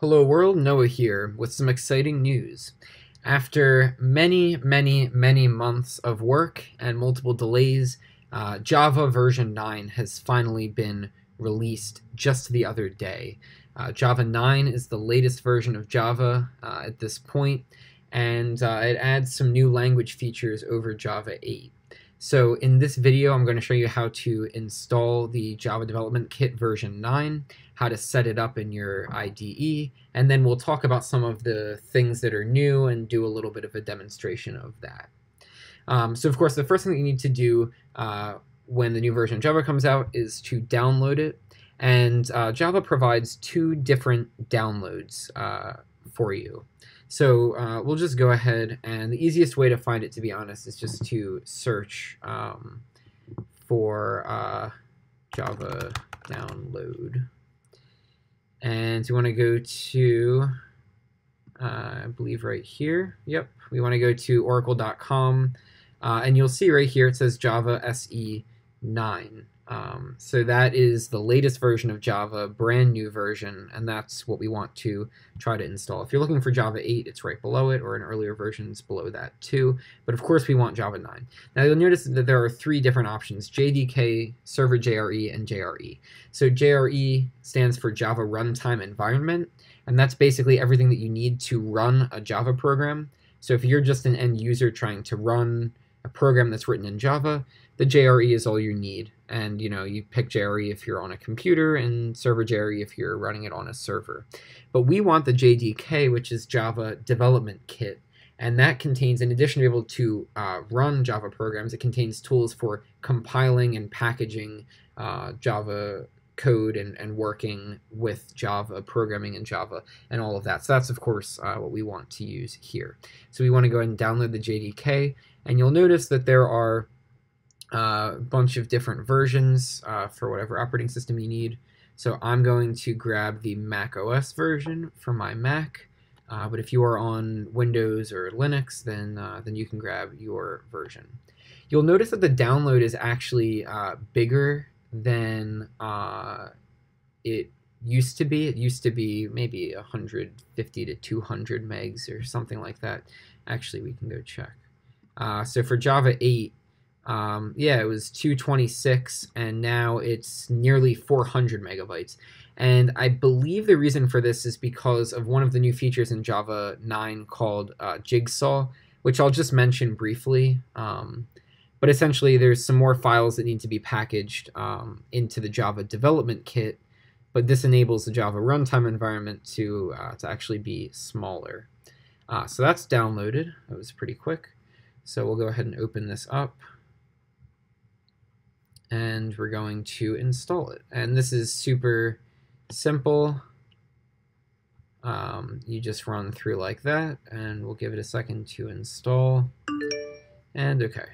Hello world, Noah here with some exciting news. After many, many, many months of work and multiple delays, uh, Java version 9 has finally been released just the other day. Uh, Java 9 is the latest version of Java uh, at this point, and uh, it adds some new language features over Java 8. So in this video, I'm going to show you how to install the Java Development Kit version 9, how to set it up in your IDE, and then we'll talk about some of the things that are new and do a little bit of a demonstration of that. Um, so of course, the first thing that you need to do uh, when the new version of Java comes out is to download it. And uh, Java provides two different downloads uh, for you. So uh, we'll just go ahead and the easiest way to find it, to be honest, is just to search um, for uh, Java download. And you want to go to, uh, I believe right here. Yep, we want to go to oracle.com. Uh, and you'll see right here it says Java SE 9. Um, so that is the latest version of Java, brand new version, and that's what we want to try to install. If you're looking for Java 8, it's right below it, or in earlier versions below that too. But of course, we want Java 9. Now you'll notice that there are three different options, JDK, Server JRE, and JRE. So JRE stands for Java Runtime Environment, and that's basically everything that you need to run a Java program. So if you're just an end user trying to run a program that's written in Java, the JRE is all you need. And you know, you pick JRE if you're on a computer and server JRE if you're running it on a server. But we want the JDK, which is Java Development Kit. And that contains, in addition to be able to uh, run Java programs, it contains tools for compiling and packaging uh, Java code and, and working with Java, programming in Java, and all of that. So that's, of course, uh, what we want to use here. So we want to go ahead and download the JDK, and you'll notice that there are a bunch of different versions uh, for whatever operating system you need. So I'm going to grab the Mac OS version for my Mac. Uh, but if you are on Windows or Linux, then uh, then you can grab your version. You'll notice that the download is actually uh, bigger than uh, it used to be. It used to be maybe 150 to 200 megs or something like that. Actually, we can go check. Uh, so for Java 8, um, yeah, it was 226, and now it's nearly 400 megabytes. And I believe the reason for this is because of one of the new features in Java 9 called uh, Jigsaw, which I'll just mention briefly. Um, but essentially, there's some more files that need to be packaged um, into the Java development kit, but this enables the Java runtime environment to, uh, to actually be smaller. Uh, so that's downloaded. That was pretty quick. So we'll go ahead and open this up and we're going to install it. And this is super simple. Um, you just run through like that, and we'll give it a second to install. And okay.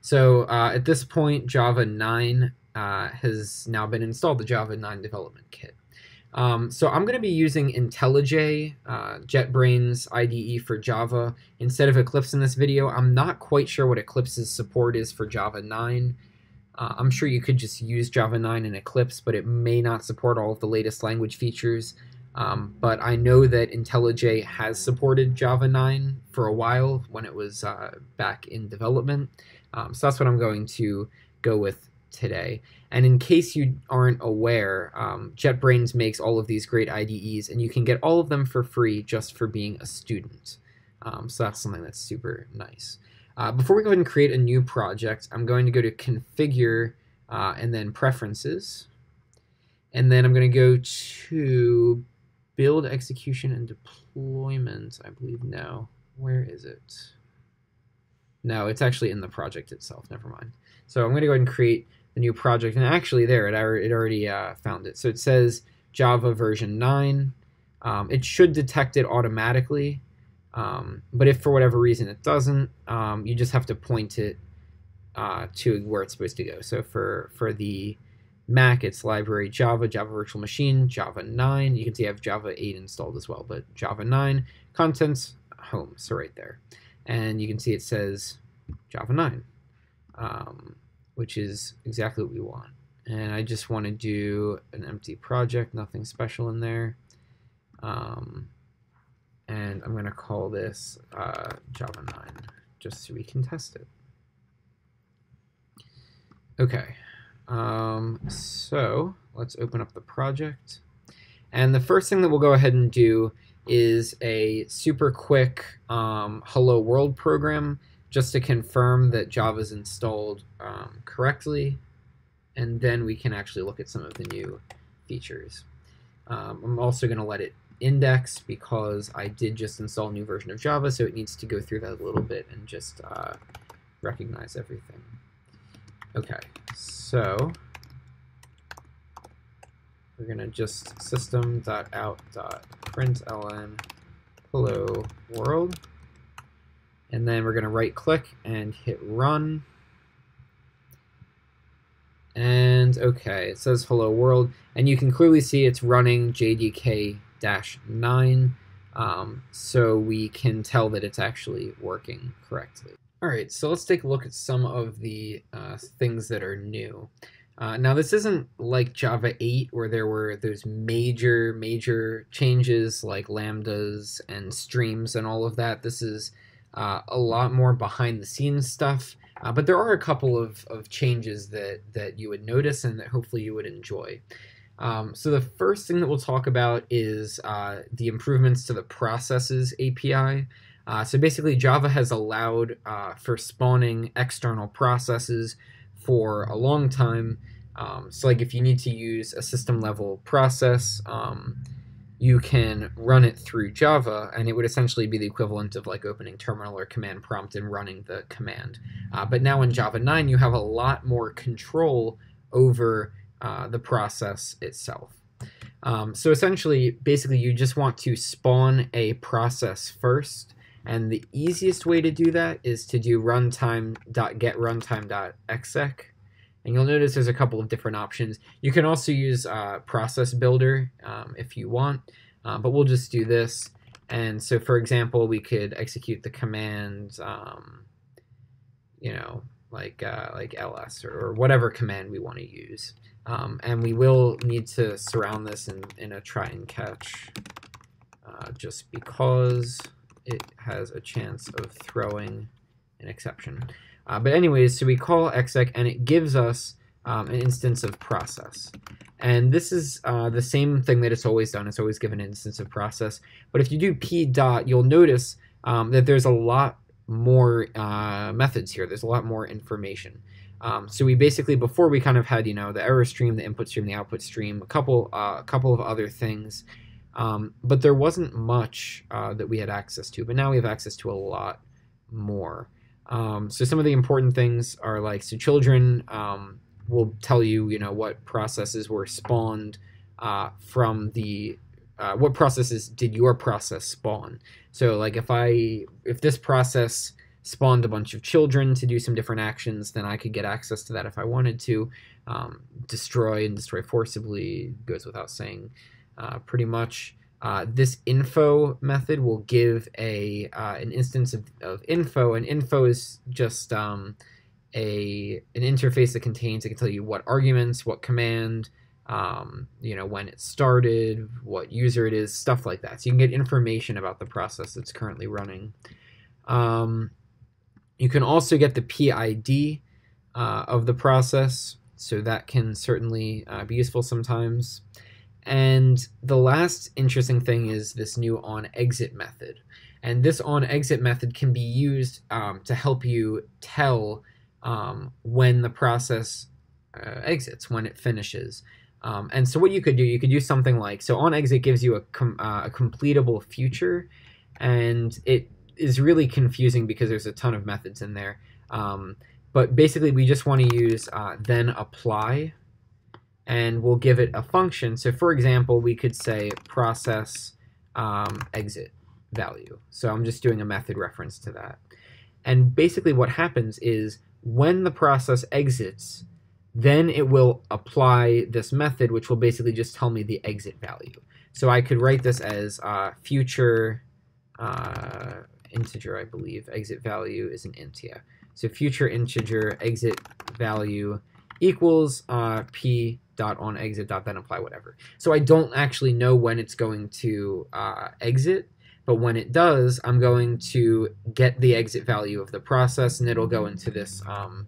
So uh, at this point, Java 9 uh, has now been installed, the Java 9 development kit. Um, so I'm going to be using IntelliJ, uh, JetBrains IDE for Java instead of Eclipse in this video. I'm not quite sure what Eclipse's support is for Java 9. Uh, I'm sure you could just use Java 9 in Eclipse, but it may not support all of the latest language features. Um, but I know that IntelliJ has supported Java 9 for a while when it was uh, back in development. Um, so that's what I'm going to go with today. And in case you aren't aware, um, JetBrains makes all of these great IDEs, and you can get all of them for free just for being a student. Um, so that's something that's super nice. Uh, before we go ahead and create a new project, I'm going to go to Configure uh, and then Preferences. And then I'm going to go to Build, Execution, and Deployment. I believe now. Where is it? No, it's actually in the project itself. Never mind. So I'm going to go ahead and create the new project. And actually there, it, it already uh, found it. So it says Java version 9. Um, it should detect it automatically. Um, but if for whatever reason it doesn't, um, you just have to point it uh, to where it's supposed to go. So for, for the Mac, it's library Java, Java Virtual Machine, Java 9. You can see I have Java 8 installed as well, but Java 9, contents, home, so right there. And you can see it says Java 9, um, which is exactly what we want. And I just want to do an empty project, nothing special in there. Um, and I'm going to call this uh, Java 9 just so we can test it. Okay, um, so let's open up the project. And the first thing that we'll go ahead and do is a super quick um, hello world program just to confirm that Java is installed um, correctly. And then we can actually look at some of the new features. Um, I'm also going to let it index because I did just install a new version of Java, so it needs to go through that a little bit and just uh, recognize everything. Okay, so we're gonna just system.out.println hello world, and then we're gonna right click and hit run. And okay, it says hello world, and you can clearly see it's running JDK 9, um, so we can tell that it's actually working correctly. All right, so let's take a look at some of the uh, things that are new. Uh, now, this isn't like Java 8 where there were those major, major changes like lambdas and streams and all of that. This is uh, a lot more behind the scenes stuff, uh, but there are a couple of, of changes that, that you would notice and that hopefully you would enjoy. Um, so the first thing that we'll talk about is uh, the improvements to the processes API. Uh, so basically, Java has allowed uh, for spawning external processes for a long time. Um, so like if you need to use a system level process, um, you can run it through Java, and it would essentially be the equivalent of like opening terminal or command prompt and running the command. Uh, but now in Java 9, you have a lot more control over uh, the process itself. Um, so essentially, basically, you just want to spawn a process first, and the easiest way to do that is to do runtime.getRuntime.exec. And you'll notice there's a couple of different options. You can also use uh, Process Builder um, if you want, uh, but we'll just do this. And so, for example, we could execute the command, um, you know, like uh, like ls or, or, whatever command we want to use. Um, and we will need to surround this in, in a try and catch uh, just because it has a chance of throwing an exception. Uh, but anyways, so we call exec and it gives us um, an instance of process. And this is uh, the same thing that it's always done. It's always given an instance of process. But if you do p dot, you'll notice um, that there's a lot more uh, methods here. There's a lot more information. Um, so we basically before we kind of had you know the error stream, the input stream, the output stream, a couple uh, a couple of other things, um, but there wasn't much uh, that we had access to. But now we have access to a lot more. Um, so some of the important things are like so children um, will tell you you know what processes were spawned uh, from the uh, what processes did your process spawn. So like if I if this process spawned a bunch of children to do some different actions, then I could get access to that if I wanted to. Um, destroy and destroy forcibly goes without saying, uh, pretty much. Uh, this info method will give a uh, an instance of, of info, and info is just um, a an interface that contains it can tell you what arguments, what command, um, you know when it started, what user it is, stuff like that. So you can get information about the process that's currently running. Um, you can also get the PID uh, of the process, so that can certainly uh, be useful sometimes. And the last interesting thing is this new on exit method. And this on exit method can be used um, to help you tell um, when the process uh, exits, when it finishes. Um, and so what you could do, you could use something like, so on exit gives you a, com uh, a completable future, and it is really confusing because there's a ton of methods in there. Um, but basically, we just want to use uh, then apply, and we'll give it a function. So for example, we could say process um, exit value. So I'm just doing a method reference to that. And basically what happens is when the process exits, then it will apply this method, which will basically just tell me the exit value. So I could write this as uh, future uh, integer, I believe. Exit value is an int, yeah. So future integer exit value equals uh, p dot on exit dot then apply whatever. So I don't actually know when it's going to uh, exit, but when it does, I'm going to get the exit value of the process, and it'll go into this um,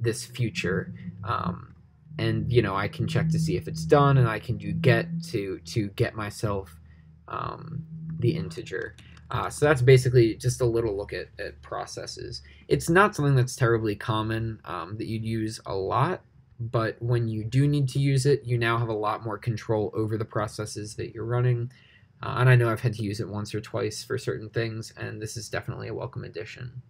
this future. Um, and you know I can check to see if it's done, and I can do get to to get myself um, the integer. Uh, so that's basically just a little look at, at processes. It's not something that's terribly common um, that you'd use a lot, but when you do need to use it, you now have a lot more control over the processes that you're running. Uh, and I know I've had to use it once or twice for certain things, and this is definitely a welcome addition.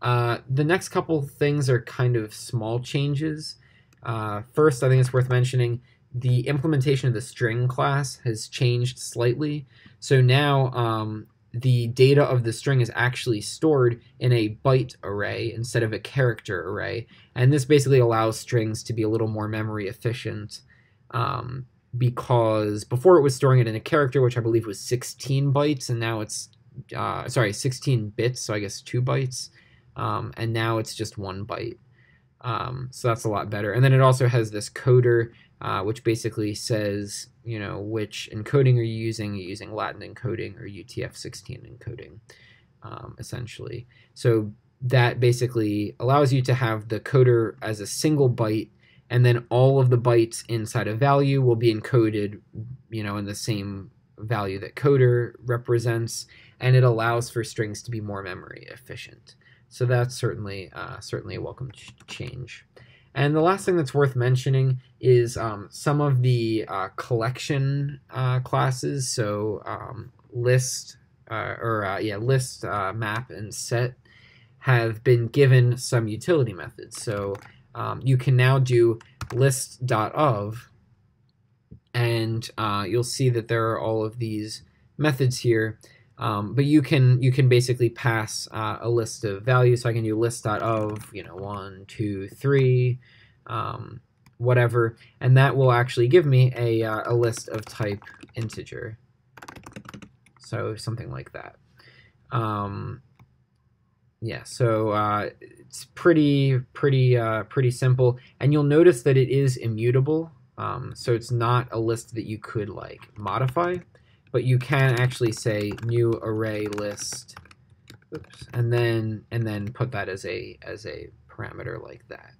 Uh, the next couple things are kind of small changes. Uh, first, I think it's worth mentioning the implementation of the string class has changed slightly. So now um, the data of the string is actually stored in a byte array instead of a character array. And this basically allows strings to be a little more memory efficient um, because before it was storing it in a character, which I believe was 16 bytes, and now it's, uh, sorry, 16 bits, so I guess two bytes. Um, and now it's just one byte. Um, so that's a lot better. And then it also has this coder, uh, which basically says, you know, which encoding are you using? Are you using Latin encoding or UTF-16 encoding, um, essentially. So that basically allows you to have the coder as a single byte, and then all of the bytes inside a value will be encoded, you know, in the same value that coder represents, and it allows for strings to be more memory efficient. So that's certainly uh, certainly a welcome ch change. And the last thing that's worth mentioning is um, some of the uh, collection uh, classes. So um, list uh, or uh, yeah list, uh, map, and set have been given some utility methods. So um, you can now do list.of, and you'll see that there are all of these methods here um, but you can you can basically pass uh, a list of values. So I can do list of you know one, two, three, um, whatever, and that will actually give me a uh, a list of type integer. So something like that. Um, yeah, so uh, it's pretty pretty uh, pretty simple, and you'll notice that it is immutable. Um, so it's not a list that you could like modify but you can actually say new array list oops, and then and then put that as a as a parameter like that.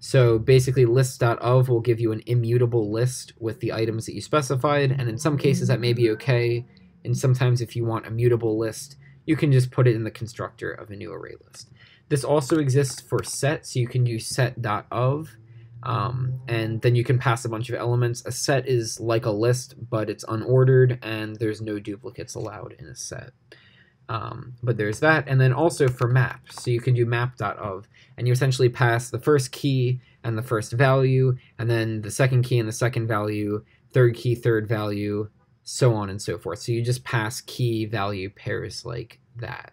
So basically list.of will give you an immutable list with the items that you specified, and in some cases that may be okay, and sometimes if you want a mutable list, you can just put it in the constructor of a new array list. This also exists for set, so you can use set.of, um, and then you can pass a bunch of elements. A set is like a list, but it's unordered, and there's no duplicates allowed in a set. Um, but there's that, and then also for map. So you can do map.of, and you essentially pass the first key and the first value, and then the second key and the second value, third key, third value, so on and so forth. So you just pass key value pairs like that.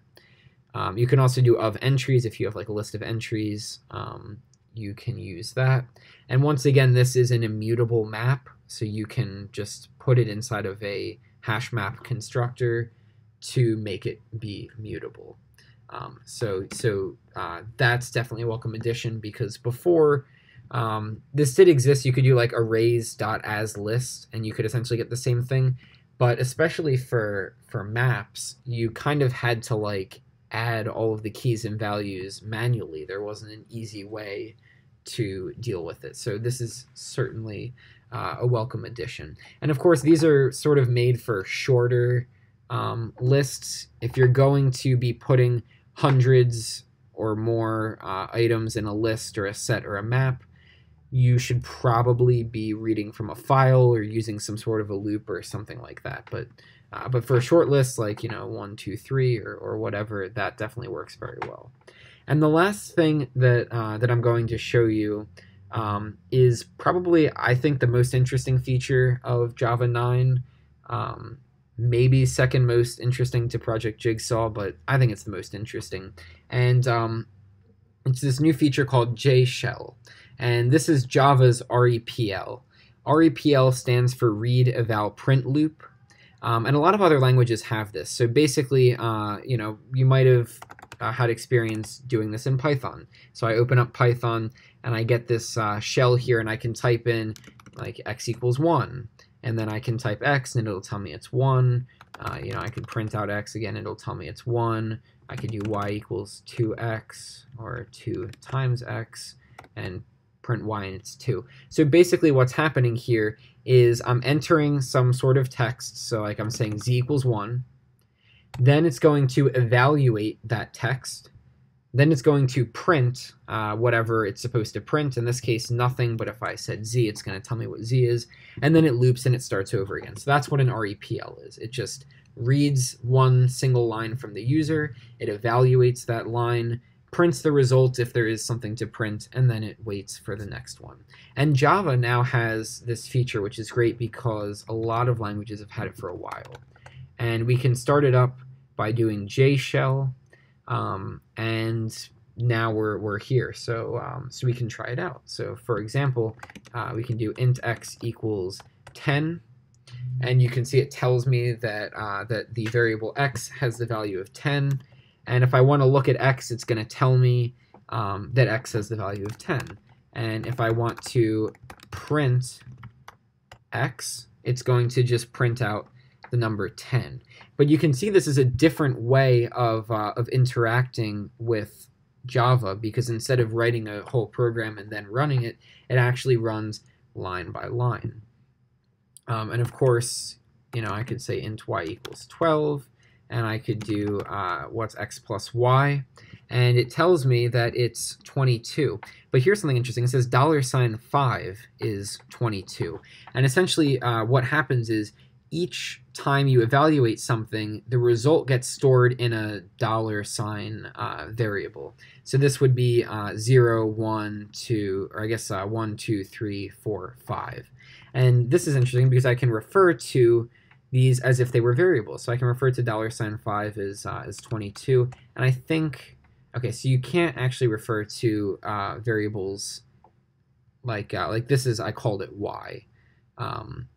Um, you can also do of entries if you have like a list of entries. Um, you can use that. And once again, this is an immutable map, so you can just put it inside of a hash map constructor to make it be mutable. Um, so so uh, that's definitely a welcome addition because before um, this did exist, you could do like arrays.as list and you could essentially get the same thing. But especially for for maps, you kind of had to like add all of the keys and values manually. There wasn't an easy way to deal with it. So this is certainly uh, a welcome addition. And of course, these are sort of made for shorter um, lists. If you're going to be putting hundreds or more uh, items in a list or a set or a map, you should probably be reading from a file or using some sort of a loop or something like that. But uh, but for a short list like you know one, two, three, or or whatever, that definitely works very well. And the last thing that uh, that I'm going to show you um, is probably I think the most interesting feature of Java 9. Um, maybe second most interesting to Project Jigsaw, but I think it's the most interesting. And um, it's this new feature called JShell, and this is Java's REPL. REPL stands for Read Eval Print Loop. Um, and a lot of other languages have this. So basically, uh, you know, you might have uh, had experience doing this in Python. So I open up Python and I get this uh, shell here and I can type in like x equals 1 and then I can type x and it'll tell me it's 1. Uh, you know, I could print out x again, it'll tell me it's 1. I could do y equals 2x or 2 times x and print y and it's 2. So basically what's happening here is I'm entering some sort of text. So like I'm saying z equals 1. Then it's going to evaluate that text. Then it's going to print uh, whatever it's supposed to print. In this case, nothing, but if I said z, it's going to tell me what z is. And then it loops and it starts over again. So that's what an REPL is. It just reads one single line from the user, it evaluates that line, prints the result if there is something to print, and then it waits for the next one. And Java now has this feature, which is great because a lot of languages have had it for a while. And we can start it up by doing jshell, um, and now we're, we're here. So, um, so we can try it out. So for example, uh, we can do int x equals 10, and you can see it tells me that, uh, that the variable x has the value of 10, and if I want to look at x, it's going to tell me um, that x has the value of 10. And if I want to print x, it's going to just print out the number 10. But you can see this is a different way of, uh, of interacting with Java because instead of writing a whole program and then running it, it actually runs line by line. Um, and of course, you know, I could say int y equals 12, and I could do uh, what's x plus y, and it tells me that it's 22. But here's something interesting. It says dollar sign 5 is 22. And essentially uh, what happens is each time you evaluate something, the result gets stored in a dollar sign uh, variable. So this would be uh, 0, 1, 2, or I guess uh, 1, 2, 3, 4, 5. And this is interesting because I can refer to these as if they were variables. So I can refer to dollar sign 5 as, uh, as 22. And I think, okay, so you can't actually refer to uh, variables like, uh, like this is, I called it y. Um,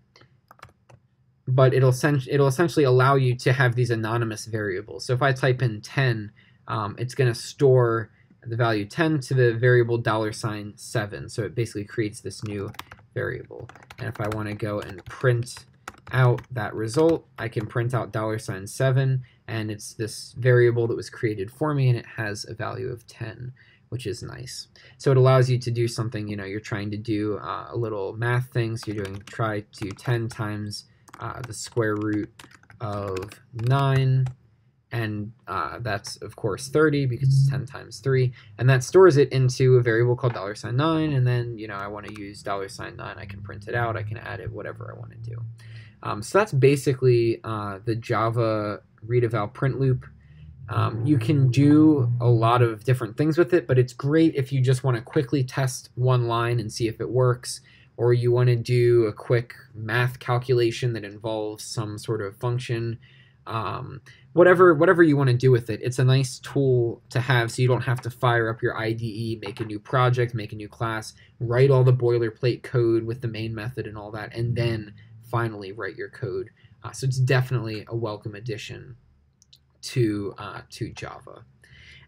but it'll, it'll essentially allow you to have these anonymous variables. So if I type in 10, um, it's going to store the value 10 to the variable dollar sign 7. So it basically creates this new variable. And if I want to go and print out that result, I can print out dollar sign 7, and it's this variable that was created for me, and it has a value of 10, which is nice. So it allows you to do something, you know, you're trying to do uh, a little math thing, so you're doing try to 10 times uh, the square root of 9, and uh, that's of course 30 because it's 10 times 3 and that stores it into a variable called dollar sign 9 and then you know I want to use dollar sign 9 I can print it out. I can add it whatever I want to do. Um, so that's basically uh, the Java read eval print loop. Um, you can do a lot of different things with it but it's great if you just want to quickly test one line and see if it works or you want to do a quick math calculation that involves some sort of function um, whatever whatever you want to do with it. It's a nice tool to have so you don't have to fire up your IDE, make a new project, make a new class, write all the boilerplate code with the main method and all that, and then finally write your code. Uh, so it's definitely a welcome addition to uh, to Java.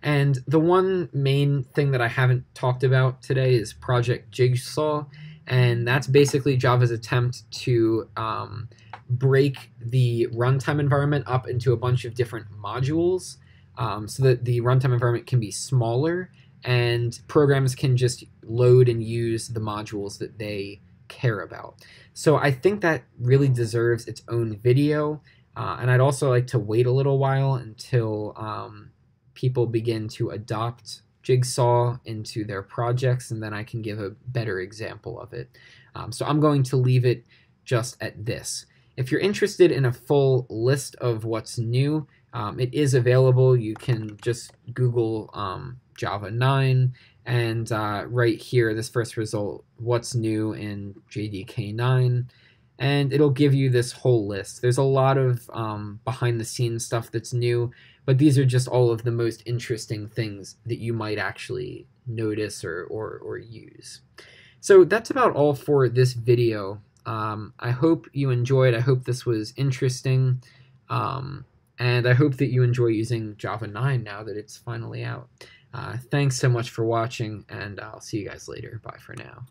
And the one main thing that I haven't talked about today is Project Jigsaw, and that's basically Java's attempt to um, break the runtime environment up into a bunch of different modules um, so that the runtime environment can be smaller and programs can just load and use the modules that they care about. So I think that really deserves its own video. Uh, and I'd also like to wait a little while until um, people begin to adopt Jigsaw into their projects, and then I can give a better example of it. Um, so I'm going to leave it just at this. If you're interested in a full list of what's new, um, it is available. You can just Google um, Java 9 and uh, right here, this first result, what's new in JDK 9, and it'll give you this whole list. There's a lot of um, behind the scenes stuff that's new, but these are just all of the most interesting things that you might actually notice or, or, or use. So that's about all for this video. Um, I hope you enjoyed. I hope this was interesting. Um, and I hope that you enjoy using Java 9 now that it's finally out. Uh, thanks so much for watching, and I'll see you guys later. Bye for now.